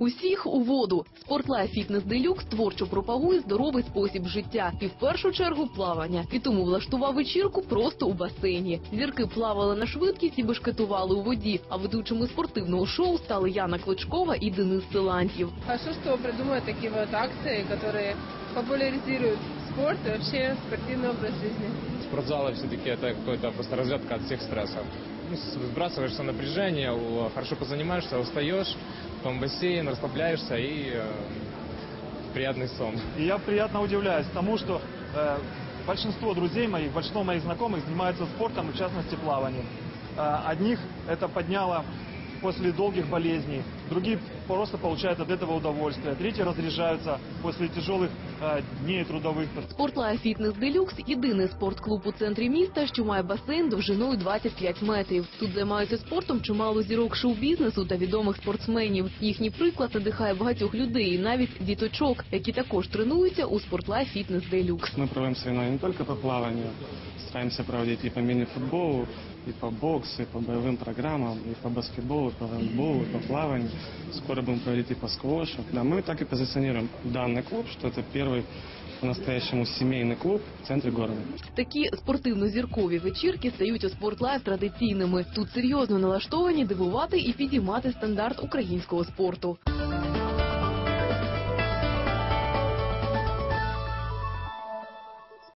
Усіх у воду. Спортлайф Фітнес Делюкс творчо пропагує здоровий спосіб життя і в першу чергу плавання. І тому влаштував вечірку просто у басейні. Зірки плавали на швидкість і бешкетували у воді. А ведучими спортивного шоу стали Яна Клочкова і Денис Силантьєв. Хорошо, что придумают такие вот акции, которые популяризируют спорт и вообще спортивный образ жизни. Спортзалы все-таки это какой-то просто разрядка от всех стрессов. Ну, сбрасываешь все напряжение, у- хорошо позанимаешься, устаешь, потом бассейн, расслабляешься и э, приятный сон. И я приятно удивляюсь тому, что э, большинство друзей моих, большинство моих знакомых занимаются спортом, и в частности плаванием. Э, одних это подняло после долгих болезней, другие просто получают от этого удовольствие, третьи разряжаются после тяжелых э, дней трудовых. Спортлайф Фітнес Делюкс – єдиний спортклуб у центрі міста, що має басейн довжиною 25 метрів. Тут займаються спортом чимало зірок шоу-бізнесу та відомих спортсменів. Їхній приклад надихає багатьох людей, і навіть діточок, які також тренуються у Спортлайф Фітнес Делюкс. Мы проводим соревнования не только по плаванию, стараемся проводить и по мини-футболу, и по боксу, и по боевым программам, и по баскетболу, и по гандболу, и по плаванию. Скоро будем проводить и по сквошу. Да, мы так и позиционируем данный клуб, что это первый по-настоящему семейный клуб в центре города. Такі спортивно-зіркові вечірки стають у Спортлайф традиційними. Тут серйозно налаштовані дивувати і підіймати стандарт українського спорту.